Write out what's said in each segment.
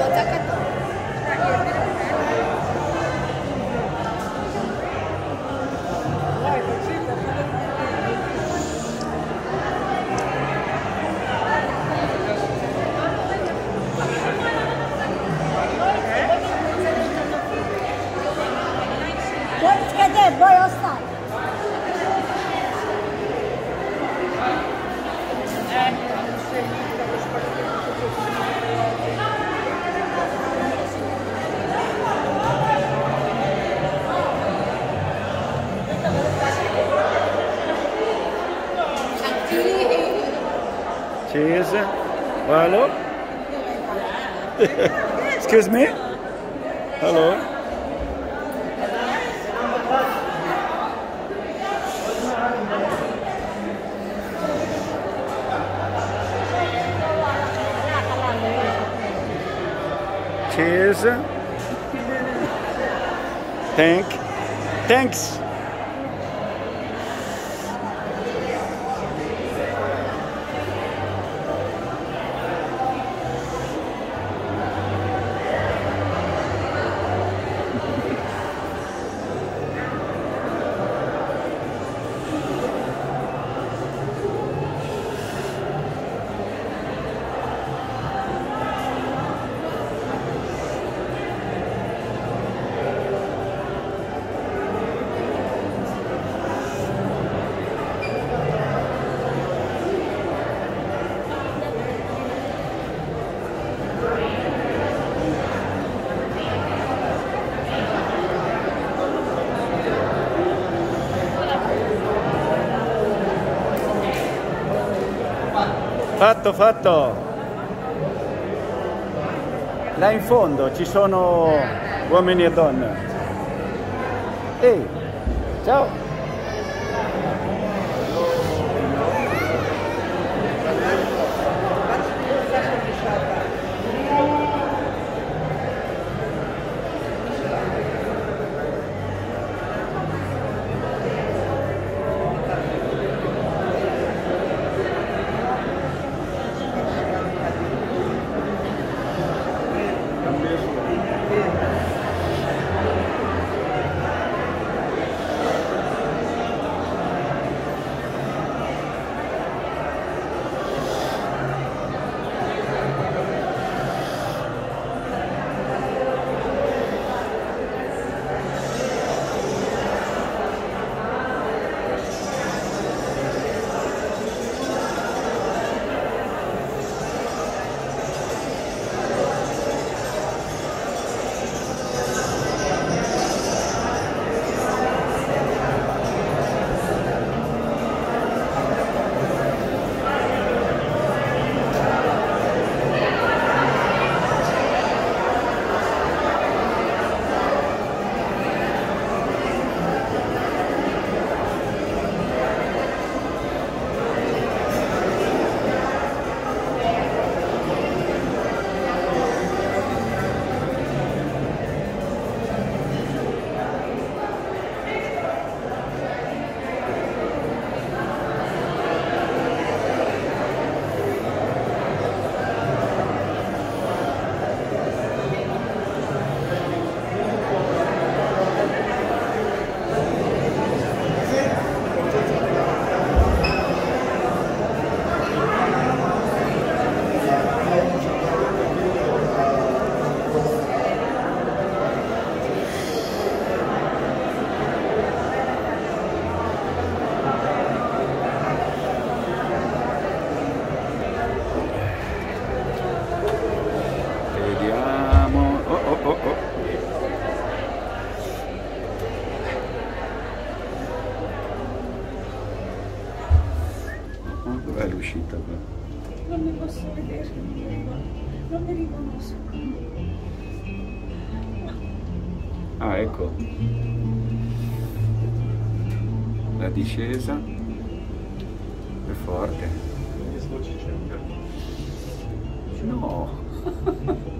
вот так Cheers. Hello. Excuse me. Hello. Cheers. Thank. Thanks. Fatto, fatto. Là in fondo ci sono uomini e donne. Ehi, ciao. Ecco. La discesa. È forte. No.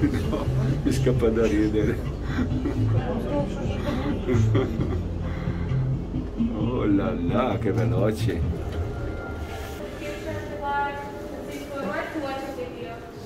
No, mi scappa da ridere. Oh là là, che veloci.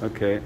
Ok.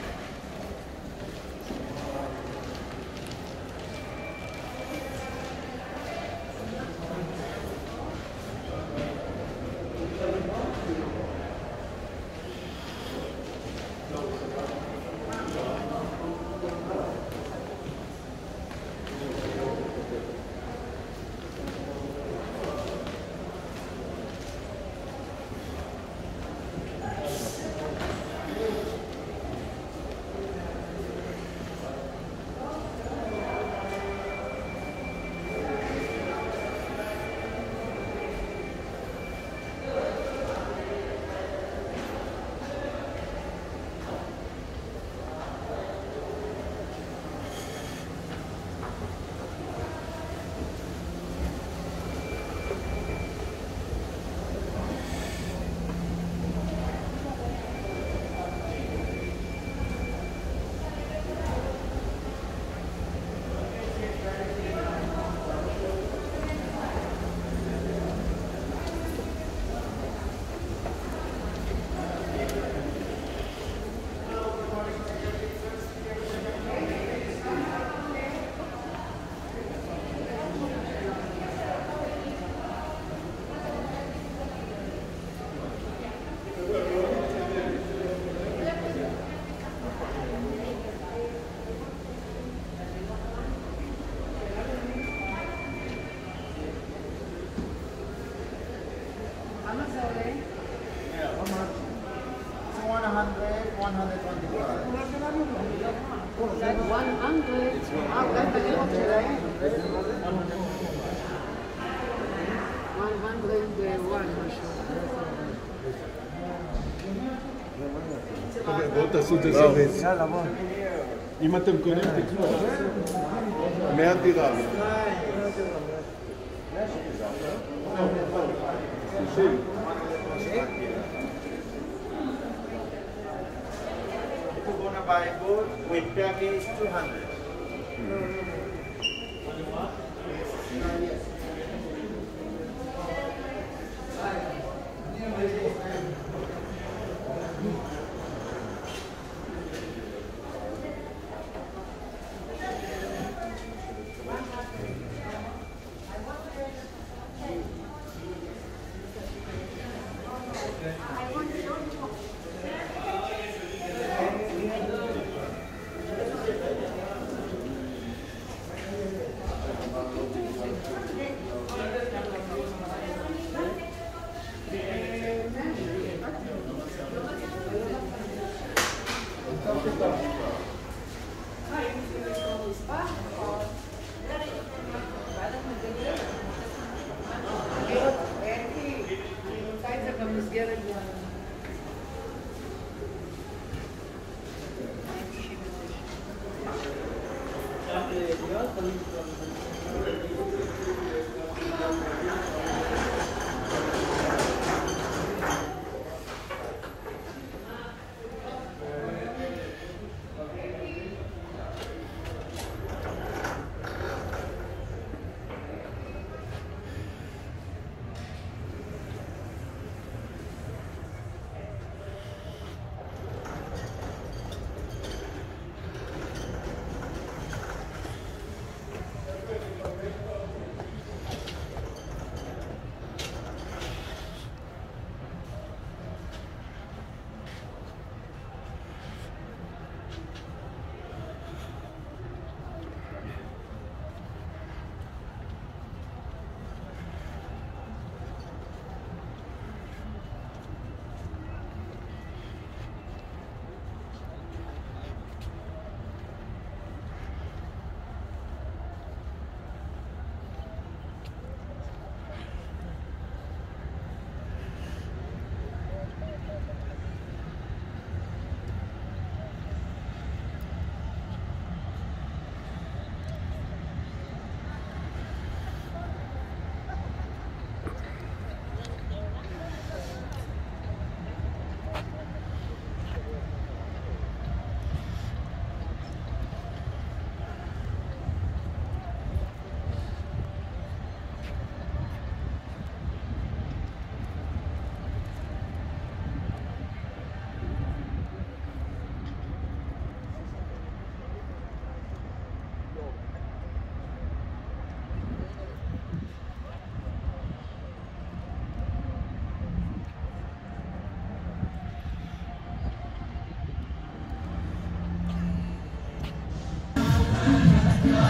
כמה זה עולה? 100, אה, אולי בדירות שלהם. 101 משהו. בואו תעשו את זה זריז. אם אתם קונים, תקנו. 100 דירה. gonna buy a boat with package 200. Mm -hmm.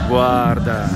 guarda.